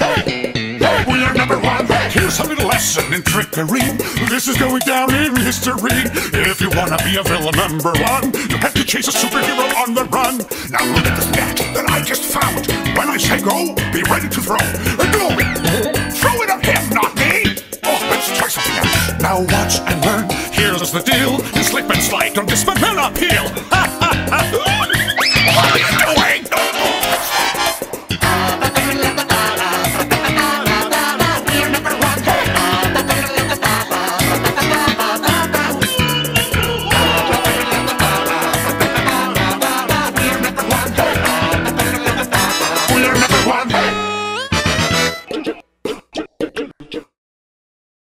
hey, hey, we are number one. Here's a little lesson in trickery. This is going down in history. If you wanna be a villain number one, you have to chase a superhero on the run. Now look at this net that I just found. When I say go, be ready to throw. Uh, go! Throw it at him, not me! Oh, let's try something else. Now watch and learn. Here's the deal. You slip and slide, don't peel.